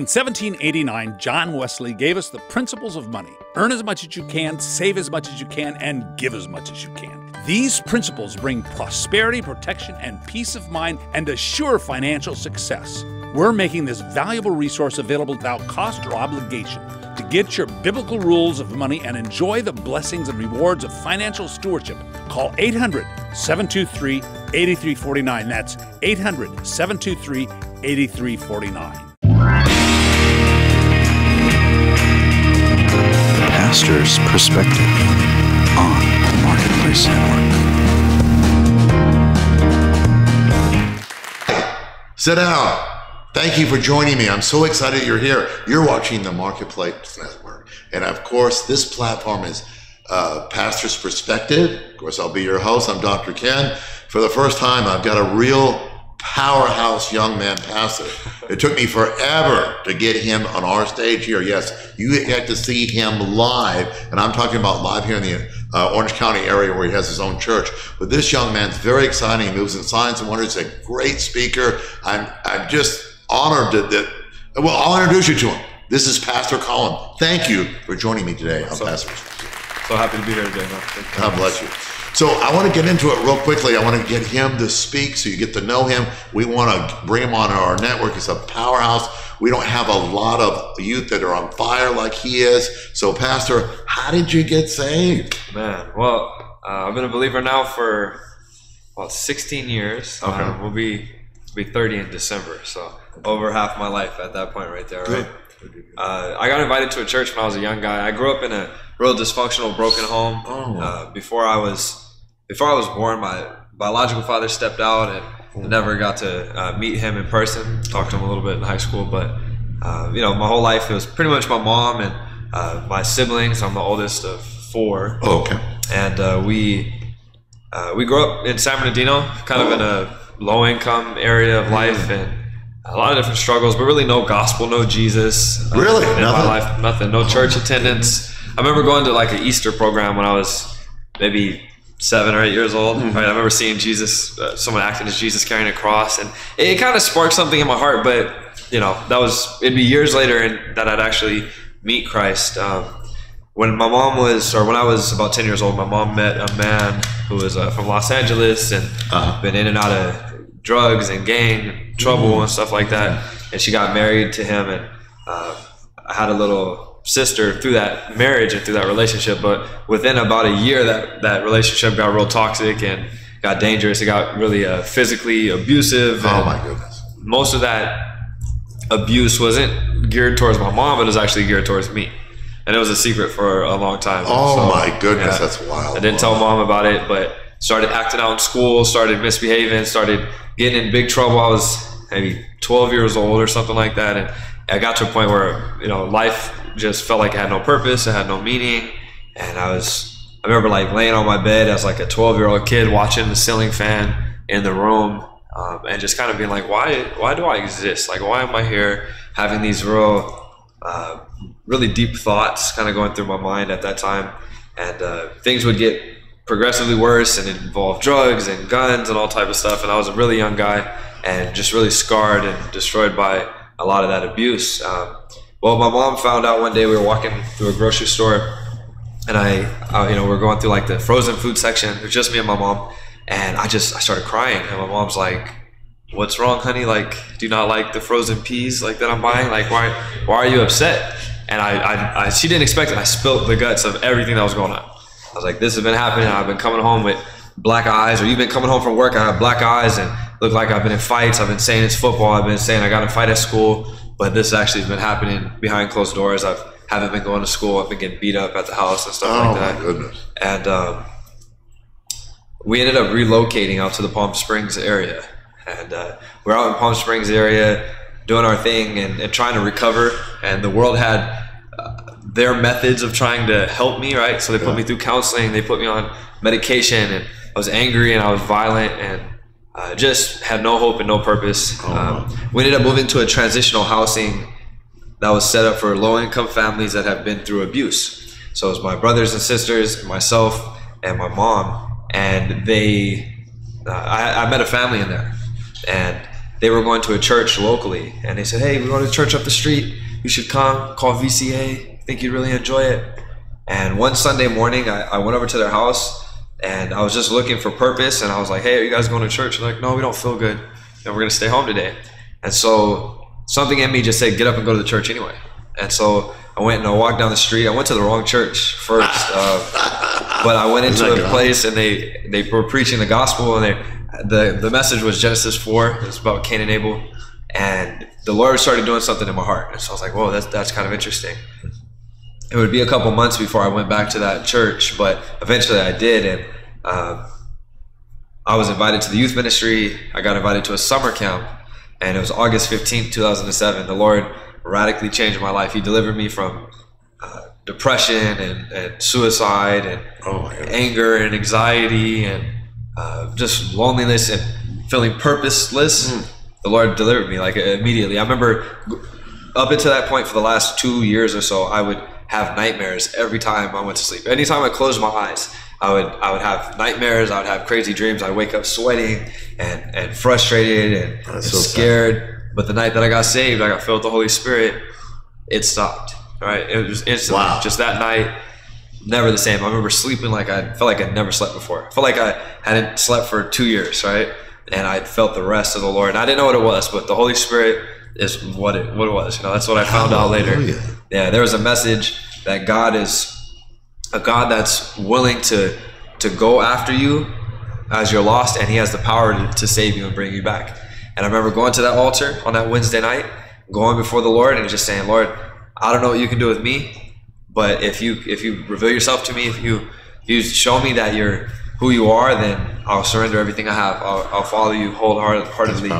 In 1789, John Wesley gave us the principles of money earn as much as you can, save as much as you can, and give as much as you can. These principles bring prosperity, protection, and peace of mind and assure financial success. We're making this valuable resource available without cost or obligation. To get your biblical rules of money and enjoy the blessings and rewards of financial stewardship, call 800 723 8349. That's 800 723 8349. Pastor's Perspective on the Marketplace Network. Sit down. Thank you for joining me. I'm so excited you're here. You're watching the Marketplace Network. And of course, this platform is uh, Pastor's Perspective. Of course, I'll be your host. I'm Dr. Ken. For the first time, I've got a real powerhouse young man pastor. It took me forever to get him on our stage here. Yes, you get to see him live, and I'm talking about live here in the uh, Orange County area where he has his own church. But this young man's very exciting. He moves in signs and wonders. He's a great speaker. I'm I'm just honored that, that well, I'll introduce you to him. This is Pastor Collin. Thank you for joining me today on Pastor. So happy to be here today. God bless you. So I want to get into it real quickly. I want to get him to speak so you get to know him. We want to bring him on our network. It's a powerhouse. We don't have a lot of youth that are on fire like he is. So, Pastor, how did you get saved? Man, well, uh, I've been a believer now for about 16 years. Okay. Uh, we'll be be 30 in December, so over half my life at that point right there. Right. Uh, I got invited to a church when I was a young guy. I grew up in a real dysfunctional, broken home. Oh. Uh, before I was before I was born, my biological father stepped out, and I never got to uh, meet him in person. Talked to him a little bit in high school, but uh, you know, my whole life it was pretty much my mom and uh, my siblings. I'm the oldest of four. Oh, okay. And uh, we uh, we grew up in San Bernardino, kind of in a low income area of life, and a lot of different struggles, but really no gospel, no Jesus. Really? in my Nothing? life, nothing. No church attendance. I remember going to like an Easter program when I was maybe seven or eight years old. Mm-hmm. Right? I remember seeing Jesus, uh, someone acting as Jesus carrying a cross, and it, kind of sparked something in my heart. But you know, that was it'd be years later and that I'd actually meet Christ. Um, when my mom was, or when I was about ten years old, my mom met a man who was uh, from Los Angeles and Uh-huh. been in and out of drugs and gang trouble and stuff like that. And she got married to him, and uh, I had a little sister through that marriage and through that relationship. But within about a year, that that relationship got real toxic and got dangerous. It got really uh, physically abusive. Oh my goodness. Most of that abuse wasn't geared towards my mom, but it was actually geared towards me. And it was a secret for a long time. Oh So, my goodness, yeah. that's wild. I didn't tell mom about it, but started acting out in school, started misbehaving, started getting in big trouble. I was maybe 12 years old or something like that. And I got to a point where, you know, life just felt like I had no purpose, I had no meaning. And I was, I remember like laying on my bed as like a 12 year old kid watching the ceiling fan in the room um, and just kind of being like, why, why do I exist? Like, why am I here having these real, uh, really deep thoughts kind of going through my mind at that time. And uh, things would get progressively worse and it involved drugs and guns and all type of stuff. And I was a really young guy and just really scarred and destroyed by a lot of that abuse. Um, well, my mom found out one day we were walking through a grocery store and I, I, you know, we're going through like the frozen food section. It was just me and my mom, and I just I started crying, and my mom's like, "What's wrong, honey? Like, do you not like the frozen peas like that I'm buying? Like, why why are you upset?" And I, I, I she didn't expect it. I spilled the guts of everything that was going on. I was like, "This has been happening. I've been coming home with black eyes, or you've been coming home from work. I have black eyes and look like I've been in fights. I've been saying it's football. I've been saying I got a fight at school, but this actually has been happening behind closed doors. I've haven't been going to school. I've been getting beat up at the house and stuff Oh like that. Oh my goodness. And um, we ended up relocating out to the Palm Springs area. And uh, we're out in Palm Springs area doing our thing and, and trying to recover. And the world had uh, their methods of trying to help me, right? So they put me through counseling, they put me on medication, and I was angry and I was violent and uh, just had no hope and no purpose. Um, we ended up moving to a transitional housing that was set up for low income families that have been through abuse. So it was my brothers and sisters, myself, and my mom, and they. Uh, I, I met a family in there, and they were going to a church locally, and they said, "Hey, we're going to church up the street. You should come. Call VCA. think you'd really enjoy it." And one Sunday morning, I, I went over to their house, and I was just looking for purpose, and I was like, "Hey, are you guys going to church?" They're like, "No, we don't feel good, and we're gonna stay home today." And so something in me just said, "Get up and go to the church anyway." And so I went and I walked down the street. I went to the wrong church first, uh, but I went into a place and they they were preaching the gospel and they the the message was Genesis four. It was about Cain and Abel, and the Lord started doing something in my heart. And so I was like, "Whoa, that's that's kind of interesting." It would be a couple months before I went back to that church, but eventually I did, and um, I was invited to the youth ministry. I got invited to a summer camp, and it was August fifteenth, two thousand and seven. The Lord radically changed my life. He delivered me from uh, depression and, and suicide and Oh anger and anxiety and uh, just loneliness and feeling purposeless. The Lord delivered me like immediately. I remember up until that point for the last two years or so, I would have nightmares every time I went to sleep. Anytime I closed my eyes, I would I would have nightmares. I would have crazy dreams. I'd wake up sweating and and frustrated and, and so sad. scared. But the night that I got saved, I got filled with the Holy Spirit. It stopped. Right? It was instantly Wow. just that night never the same. I remember sleeping like I felt like I'd never slept before. I felt like I hadn't slept for two years, right? And I felt the rest of the Lord. And I didn't know what it was, but the Holy Spirit is what it what it was. You know, that's what I found out later. Yeah, there was a message that God is a God that's willing to to go after you as you're lost, and He has the power to, to save you and bring you back. And I remember going to that altar on that Wednesday night, going before the Lord, and just saying, "Lord, I don't know what you can do with me, but if you if you reveal yourself to me, if you if you show me that you're who you are, then I'll surrender everything I have. I'll, I'll follow you wholeheartedly."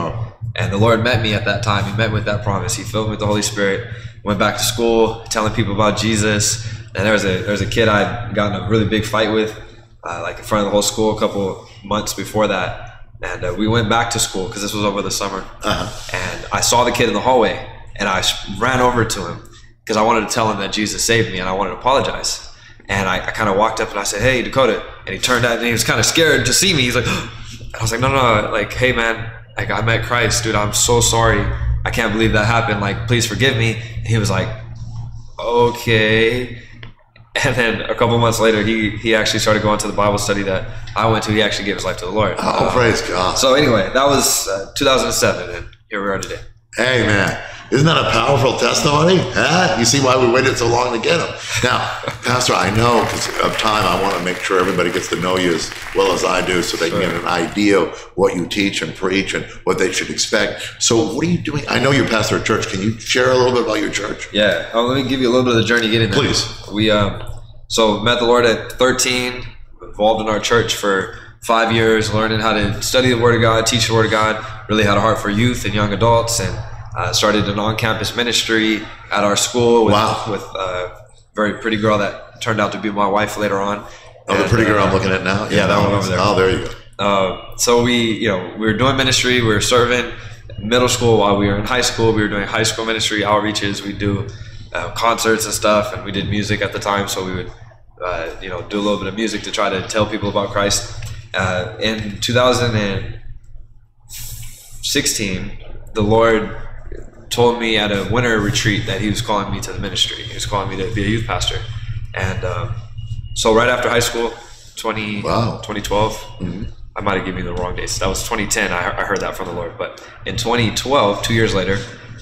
And the Lord met me at that time. He met with that promise. He filled me with the Holy Spirit. Went back to school, telling people about Jesus. And there was a there was a kid I'd gotten a really big fight with, uh, like in front of the whole school, a couple months before that. And uh, we went back to school because this was over the summer. Uh-huh. And I saw the kid in the hallway, and I ran over to him because I wanted to tell him that Jesus saved me, and I wanted to apologize. And I, I kind of walked up and I said, "Hey, Dakota," and he turned out and he was kind of scared to see me. He's like, and I was like, "No, no, no, like, hey, man, like I met Christ, dude. I'm so sorry. I can't believe that happened. Like, please forgive me." And he was like, "Okay." And then a couple months later, he he actually started going to the Bible study that I went to. He actually gave his life to the Lord. Oh, Uh, praise God. so anyway, that was uh, 2007, and here we are today. Hey, man, isn't that a powerful testimony? Huh? You see why we waited so long to get him. Now, Pastor, I know because of time, I want to make sure everybody gets to know you as well as I do so they can get an idea of what you teach and preach and what they should expect. So, what are you doing? I know you're pastor at church. Can you share a little bit about your church? Yeah. Oh, let me give you a little bit of the journey getting there. Please. We um, so met the Lord at 13, involved in our church for five years, learning how to study the Word of God, teach the Word of God. Really had a heart for youth and young adults, and uh, started an on-campus ministry at our school with, Wow. with a very pretty girl that turned out to be my wife later on. Oh, the pretty girl uh, I'm looking at now? yeah, that one over there. Oh, there you go. uh, so we, you know, we were doing ministry. We were serving middle school while we were in high school. We were doing high school ministry outreaches. We do uh, concerts and stuff, and we did music at the time. So we would, uh, you know, do a little bit of music to try to tell people about Christ. Uh, in 2016, the Lord told me at a winter retreat that He was calling me to the ministry. He was calling me to be a youth pastor, and um, so right after high school, 20, Wow. 2012. I might have given you the wrong dates. That was 2010. I, I heard that from the Lord. But in 2012, two years later,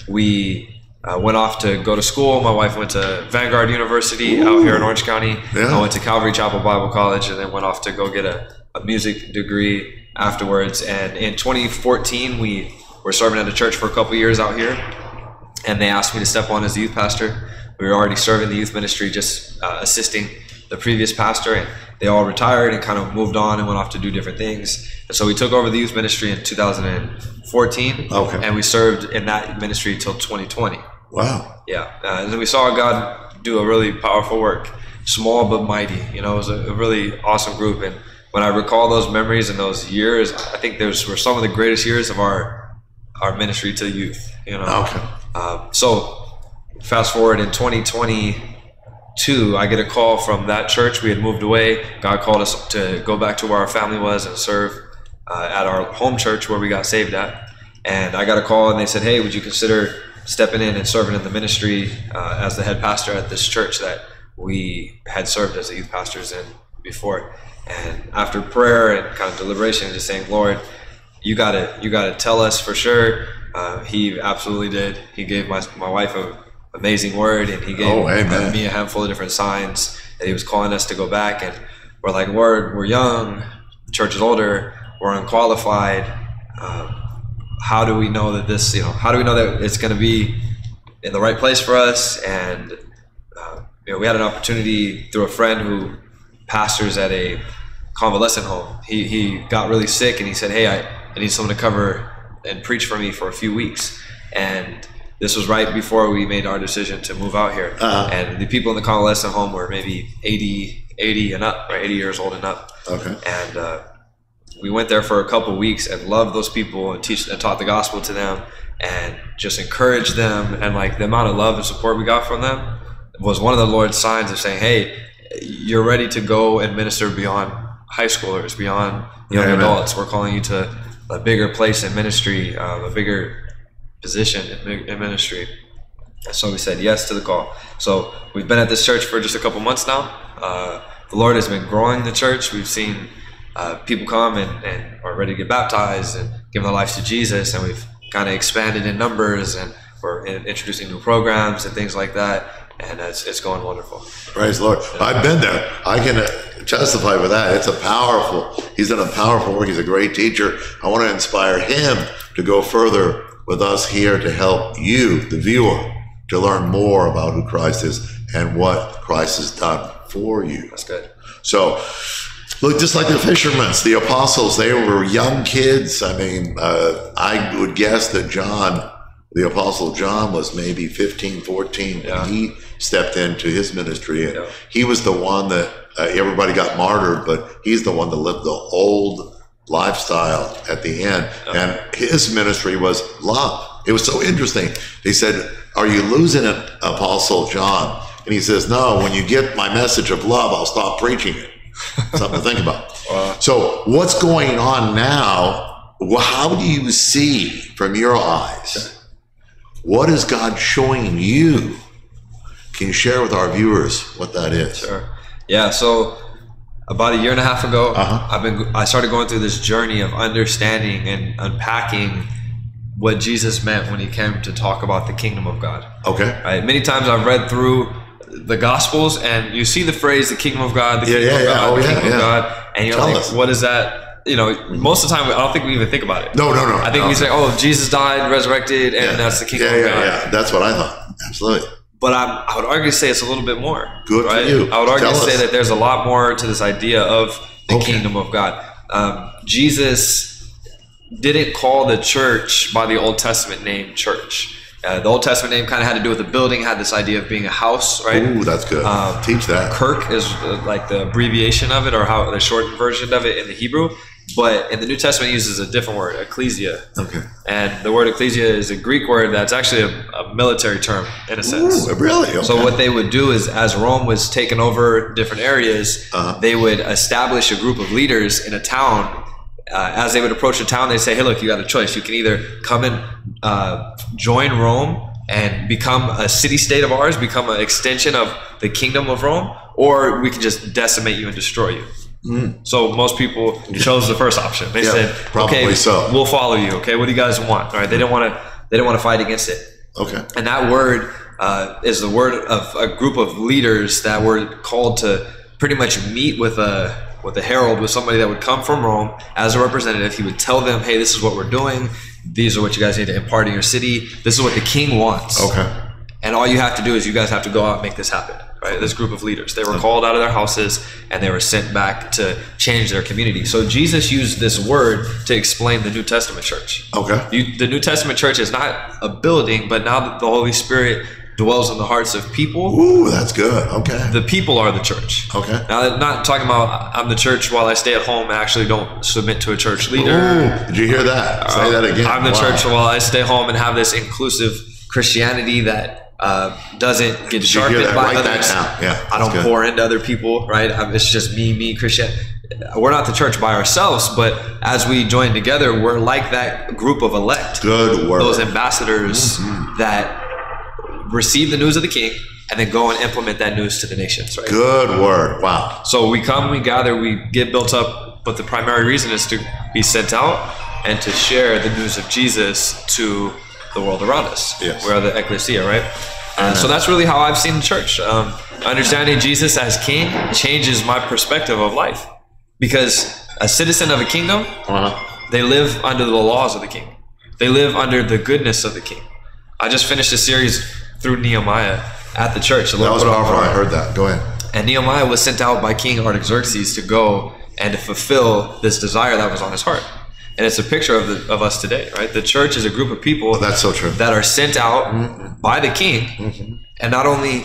we uh, went off to go to school. My wife went to Vanguard University out here in Orange County. Yeah. I went to Calvary Chapel Bible College and then went off to go get a, a music degree afterwards. And in 2014, we were serving at a church for a couple years out here and they asked me to step on as the youth pastor. We were already serving the youth ministry, just uh, assisting the previous pastor, and they all retired and kind of moved on and went off to do different things. And so we took over the youth ministry in 2014, Okay. and we served in that ministry till 2020. Wow. Yeah, uh, and then we saw God do a really powerful work, small but mighty. You know, it was a, a really awesome group, and when I recall those memories and those years, I think those were some of the greatest years of our our ministry to youth. You know, Okay. um, so fast forward in 2022, I get a call from that church. We had moved away. God called us to go back to where our family was and serve uh, at our home church where we got saved at. And I got a call and they said, Hey, would you consider stepping in and serving in the ministry uh, as the head pastor at this church that we had served as the youth pastors in before? And after prayer and kind of deliberation, just saying, Lord, you gotta you gotta tell us for sure. Uh, he absolutely did. He gave my my wife an amazing word, and he gave Oh, uh, me a handful of different signs that he was calling us to go back. And we're like, Lord, we're young, the church is older, we're unqualified. Um, how do we know that this, you know, how do we know that it's going to be in the right place for us? And uh, you know, we had an opportunity through a friend who pastors at a convalescent home. He, he got really sick and he said, Hey, I, I need someone to cover and preach for me for a few weeks. And this was right before we made our decision to move out here. Uh-huh. And the people in the convalescent home were maybe 80, 80 and up, or 80 years old and up. Okay. And uh, we went there for a couple weeks and loved those people and teach and taught the gospel to them and just encouraged them. And like the amount of love and support we got from them was one of the Lord's signs of saying, Hey, you're ready to go and minister beyond high schoolers, beyond young Amen. adults. We're calling you to a bigger place in ministry, um, a bigger position in, in ministry. So we said yes to the call. So we've been at this church for just a couple months now. Uh, the Lord has been growing the church. We've seen uh, people come and, and are ready to get baptized and give their lives to Jesus, and we've kind of expanded in numbers and we're in, introducing new programs and things like that. And it's, it's going wonderful. Praise the Lord. I've been there. I can testify for that. It's a powerful, he's done a powerful work. He's a great teacher. I want to inspire him to go further with us here to help you, the viewer, to learn more about who Christ is and what Christ has done for you. That's good. So, look, just like the fishermen, the apostles, they were young kids. I mean, uh, I would guess that John, the apostle John, was maybe 15, 14 Yeah. when he stepped into his ministry. And Yeah. he was the one that uh, everybody got martyred, but he's the one that lived the old lifestyle at the end. And his ministry was love. It was so interesting. He said, Are you losing it, Apostle John? And he says, No, when you get my message of love, I'll stop preaching it. Something to think about. So, what's going on now? How do you see from your eyes? What is God showing you? Can you share with our viewers what that is? Sure. Yeah. So about a year and a half ago, Uh-huh. I've been I started going through this journey of understanding and unpacking what Jesus meant when he came to talk about the kingdom of God. Okay. Right? Many times I've read through the Gospels, and you see the phrase "the kingdom of God," the Yeah, kingdom yeah, of yeah. Oh, the yeah, kingdom of yeah. God, and you're Tell like, us. "What is that?" You know, most of the time I don't think we even think about it. No, no, no. I think no. we say, "Oh, Jesus died, resurrected, and Yeah. that's the kingdom yeah, of yeah, God." Yeah, that's what I thought. Absolutely. But I, I would argue to say it's a little bit more. Good for you. I would argue Tell to say us. that there's a lot more to this idea of the Okay. kingdom of God. Um, Jesus didn't call the church by the Old Testament name church. Uh, the Old Testament name kind of had to do with the building, had this idea of being a house, right? Ooh, that's good. Um, Teach that. Kirk is uh, like the abbreviation of it, or how the shortened version of it in the Hebrew. But in the New Testament, it uses a different word, ecclesia. Okay. And the word ecclesia is a Greek word that's actually a, a military term in a sense. Ooh, really? Okay. So what they would do is, as Rome was taking over different areas, Uh-huh. they would establish a group of leaders in a town. Uh, as they would approach the town, they say, "Hey, look, you got a choice. You can either come and uh, join Rome and become a city-state of ours, become an extension of the kingdom of Rome, or we can just decimate you and destroy you." So most people chose the first option. They Mm. Yeah, said, probably "Okay, so. we'll follow you. Okay, what do you guys want?" All right, they didn't want to. They didn't want to fight against it. Okay. And that word uh, is the word of a group of leaders that were called to pretty much meet with a with a herald, with somebody that would come from Rome as a representative. He would tell them, "Hey, this is what we're doing. These are what you guys need to impart in your city. This is what the king wants. Okay. And all you have to do is you guys have to go out and make this happen." Right? This group of leaders, they were called out of their houses and they were sent back to change their community. So Jesus used this word to explain the New Testament church. Okay. You, the New Testament church is not a building, but now that the Holy Spirit dwells in the hearts of people, Ooh, that's good. Okay. the people are the church. Okay. Now, I'm not talking about I'm the church while I stay at home and actually don't submit to a church leader. Ooh, did you hear that? Say uh, that again. I'm the Wow. church while I stay home and have this inclusive Christianity that uh, doesn't get Did you hear sharpened by Write that others. Yeah, I don't good. pour into other people, right? I'm, it's just me, me, Christian. We're not the church by ourselves, but as we join together, we're like that group of elect, Good word. those ambassadors Mm-hmm. that receive the news of the king and then go and implement that news to the nations, right? Good word. Wow. So we come, we gather, we get built up, but the primary reason is to be sent out and to share the news of Jesus to the world around us. Yes. We are the ecclesia, right? And so that's really how I've seen the church. Um, understanding Jesus as king changes my perspective of life because a citizen of a kingdom, Uh-huh. they live under the laws of the king. They live under the goodness of the king. I just finished a series through Nehemiah at the church. That was powerful. I heard that. Go ahead. and Nehemiah was sent out by King Artaxerxes to go and to fulfill this desire that was on his heart. And it's a picture of, the, of us today, right? The church is a group of people Oh, That's so true. that are sent out by the king. And not only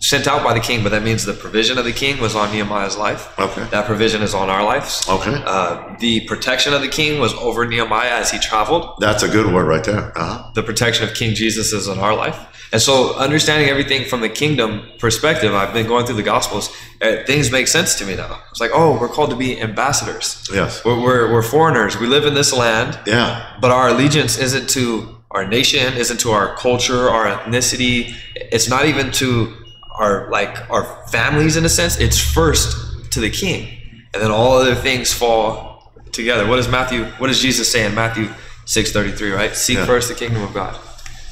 sent out by the king, but that means the provision of the king was on Nehemiah's life. Okay. That provision is on our lives. Okay. Uh, the protection of the king was over Nehemiah as he traveled That's a good word right there. Uh-huh. the protection of King Jesus is in our life. And so, understanding everything from the kingdom perspective, I've been going through the Gospels. Uh, things make sense to me now. It's like, oh, we're called to be ambassadors. Yes. We're, we're, we're foreigners. We live in this land, Yeah. but our allegiance isn't to our nation, isn't to our culture, our ethnicity. It's not even to our like our families in a sense. It's first to the King, and then all other things fall together. What does Matthew? What does Jesus say in Matthew six thirty three? Right, seek Yeah. first the kingdom of God,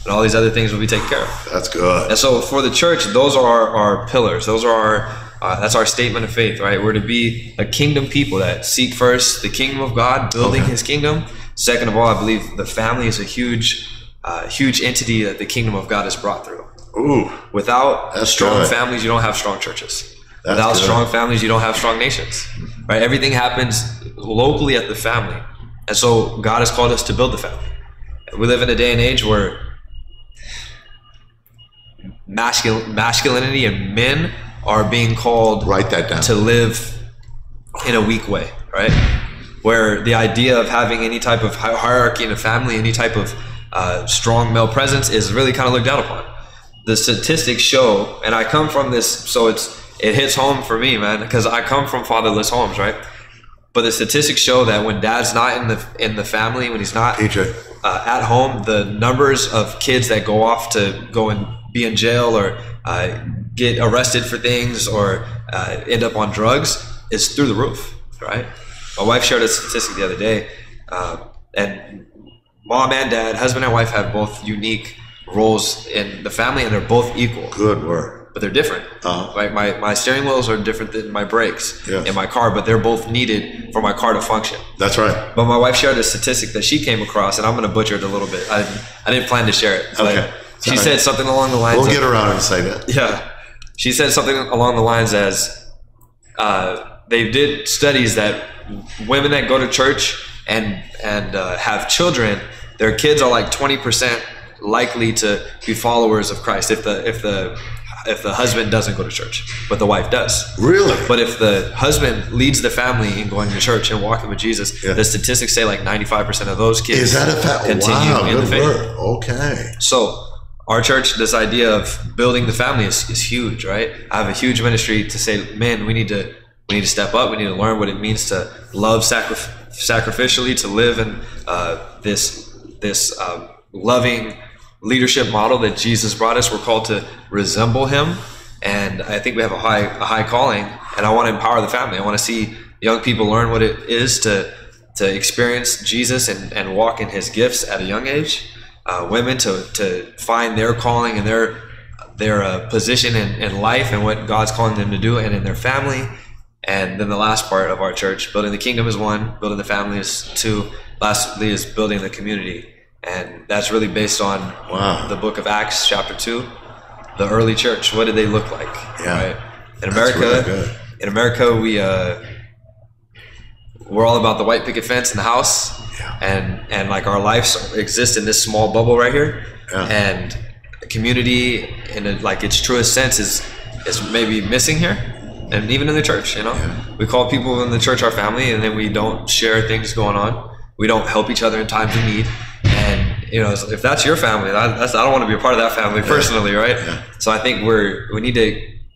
and all these other things will be taken care of. That's good. And so for the church, those are our, our pillars. Those are our uh, that's our statement of faith, right? We're to be a kingdom people that seek first the kingdom of God, building Okay. His kingdom. Second of all, I believe the family is a huge, uh, huge entity that the kingdom of God has brought through. Ooh. Without strong good. families, you don't have strong churches. That's Without good. strong families, you don't have strong nations. Right? Everything happens locally at the family. And so God has called us to build the family. We live in a day and age where mascul- masculinity and men are being called Write that down. to live in a weak way, right? Where the idea of having any type of hierarchy in a family, any type of uh, strong male presence, is really kind of looked down upon. The statistics show, and I come from this, so it's it hits home for me, man, because I come from fatherless homes, right? But the statistics show that when dad's not in the in the family, when he's not uh, at home, the numbers of kids that go off to go and be in jail or uh, get arrested for things or uh, end up on drugs is through the roof, right? My wife shared a statistic the other day, uh, and mom and dad, husband and wife, have both unique roles in the family, and they're both equal Good word. but they're different. Uh-huh. Right? My, my steering wheels are different than my brakes Yes. in my car, but they're both needed for my car to function. That's right. But my wife shared a statistic that she came across, and I'm going to butcher it a little bit. I didn't, I didn't plan to share it. Okay. She said something along the lines We'll get around and say that. yeah. She said something along the lines as uh, they did studies that women that go to church and and uh, have children, their kids are like twenty percent likely to be followers of Christ if the if the if the husband doesn't go to church, but the wife does. Really? But if the husband leads the family in going to church and walking with Jesus, Yeah. the statistics say like 95% of those kids Is that a fact? Wow. Good word. Okay. So, our church, this idea of building the family is, is huge, right? I have a huge ministry to say, man, we need to we need to step up. We need to learn what it means to love sacri- sacrificially, to live in uh, this this um, loving leadership model that Jesus brought us. We're called to resemble Him, and I think we have a high a high calling. And I want to empower the family. I want to see young people learn what it is to to experience Jesus and, and walk in His gifts at a young age uh, women to, to find their calling and their their uh, position in, in life and what God's calling them to do and in their family. And then the last part of our church, building the kingdom is one, building the family is two, lastly is building the community. And that's really based on Wow. the book of Acts, chapter two. The early church, what did they look like? Yeah. Right? In America, really in America, we uh, we're all about the white picket fence in the house, Yeah. and and like our lives exist in this small bubble right here, Yeah. and community in a, like its truest sense is is maybe missing here, and even in the church, you know, we call people in the church our family, and then we don't share things going on, we don't help each other in times of need, and you know, if that's your family, that, that's I don't want to be a part of that family personally, right? Yeah. So I think we're we need to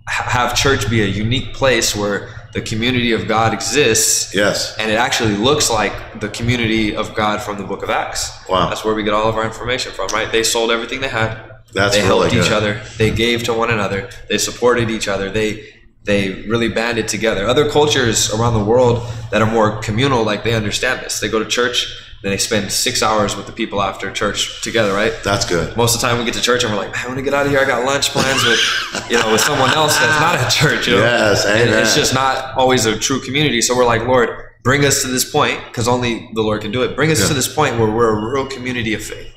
have church be a unique place where the community of God exists. Yes. And it actually looks like the community of God from the book of Acts. Wow. That's where we get all of our information from, right? They sold everything they had. That's they really helped each other. They gave to one another. They supported each other. They they really banded together. Other cultures around the world that are more communal, like they understand this. They go to church, then they spend six hours with the people after church together, right? That's good. Most of the time we get to church and we're like, I want to get out of here. I got lunch plans with, you know, with someone else that's not at church. You know? Yes, And it's just not always a true community. So we're like, Lord, bring us to this point because only the Lord can do it. Bring us Yeah. to this point where we're a real community of faith,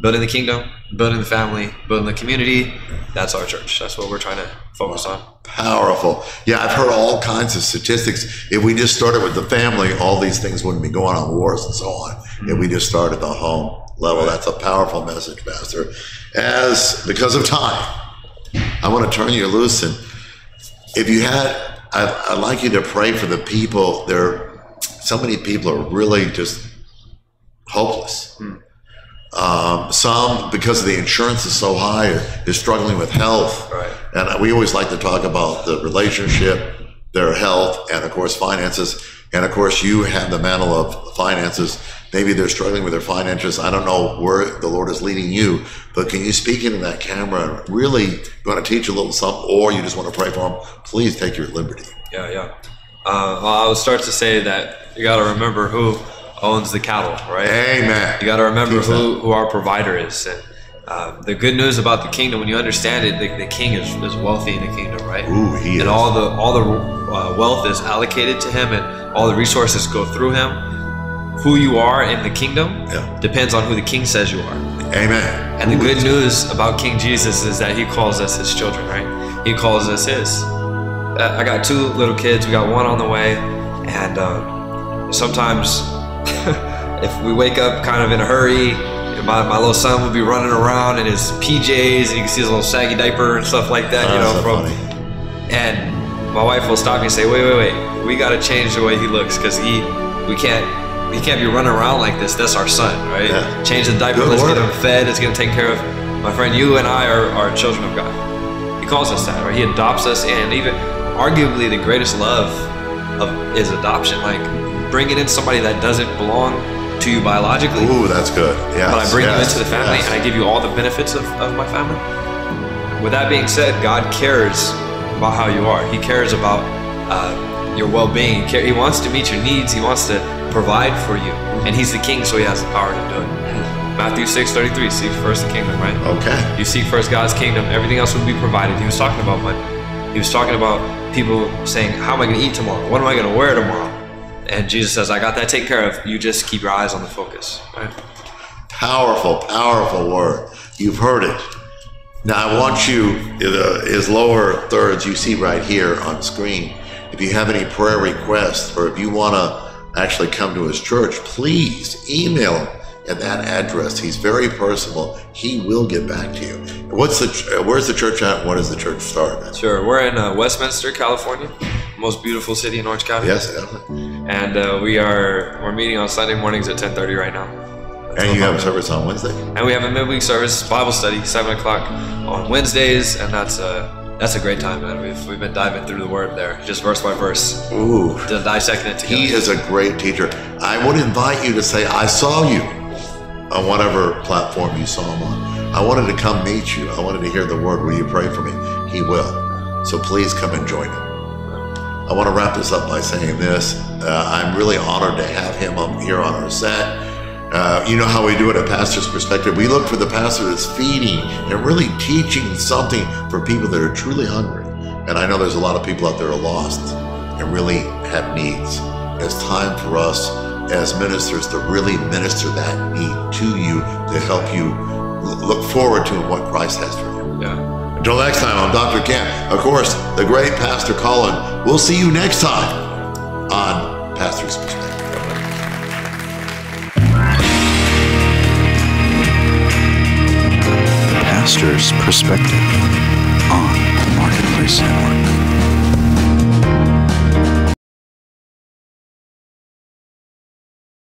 building the kingdom, building the family, building the community. That's our church. That's what we're trying to focus on. Powerful. Yeah, I've heard all kinds of statistics. If we just started with the family, all these things wouldn't be going on, wars and so on. If we just started at the home level, that's a powerful message, Pastor. As because of time, I want to turn you loose and if you had, I'd, I'd like you to pray for the people. There, so many people are really just hopeless. Hmm. Um, some, because the insurance is so high, are, is struggling with health. Right. And we always like to talk about the relationship, their health, and of course finances. And of course, you have the mantle of finances. Maybe they're struggling with their finances. I don't know where the Lord is leading you, but can you speak into that camera and really you want to teach a little something, or you just want to pray for them? Please take your liberty. Yeah, yeah. Uh, well, I would start to say that you got to remember who owns the cattle, right? Amen. You got to remember Teach that. who, who our provider is. And uh, the good news about the kingdom, when you understand it, the, the king is, is wealthy in the kingdom, right? Ooh, he is. and all the all the uh, wealth is allocated to him, and all the resources go through him. Who you are in the kingdom Yeah. depends on who the king says you are. Amen. And the good news about King Jesus is that he calls us his children, right? He calls us his. Uh, I got two little kids. We got one on the way, and um, sometimes if we wake up kind of in a hurry, my, my little son will be running around in his PJs, and you can see his little saggy diaper and stuff like that. you ah, know, so from funny. and my wife will stop me and say, "Wait, wait, wait. We got to change the way he looks because he, we can't, he can't be running around like this. That's our son, right? Yeah. Change the diaper. Good let's get him fed. Let's get him taken care of. My friend, you and I are, are children of God. He calls us that, right? He adopts us and Even arguably the greatest love of is adoption. Like bringing in somebody that doesn't belong to you biologically, Ooh, that's good. Yeah. but I bring you into the family and I give you all the benefits of, of my family. With that being said, God cares about how you are. He cares about uh, your well-being. He, he wants to meet your needs. He wants to provide for you, and He's the King, so He has the power to do it. Matthew six thirty three: Seek first the kingdom, right? Okay. You seek first God's kingdom, everything else will be provided. He was talking about money. He was talking about people saying, How am I going to eat tomorrow? What am I going to wear tomorrow? And Jesus says, I got that taken care of. You just keep your eyes on the focus. Right? Powerful, powerful word. You've heard it. Now I want you, the, his lower thirds you see right here on screen. If you have any prayer requests or if you want to actually come to his church, please email him at that address. He's very personable. He will get back to you. What's the? Where's the church at? When does the church start? Sure. We're in uh, Westminster, California, most beautiful city in Orange County. Yes, definitely. And uh, we are we're meeting on Sunday mornings at 10:30 right now. That's And you have a service on Wednesday. And we have a midweek service, Bible study, seven o'clock on Wednesdays, and that's a that's a great time, man. We've we've been diving through the Word there, just verse by verse, Ooh. just dissecting it together. He is a great teacher. I would invite you to say, I saw you on whatever platform you saw him on. I wanted to come meet you. I wanted to hear the word. Will you pray for me? He will. So please come and join him. I want to wrap this up by saying this. Uh, I'm really honored to have him up here on our set. Uh, you know how we do it at Pastor's Perspective. We look for the pastor that's feeding and really teaching something for people that are truly hungry. And I know there's a lot of people out there are lost and really have needs. It's time for us as ministers to really minister that need to you to help you look forward to what Christ has for you. yeah. Until next time, I'm Dr. Ken. Of course, the great Pastor Collin. We'll see you next time on Pastor's Perspective. Pastor's Perspective on the Marketplace Network.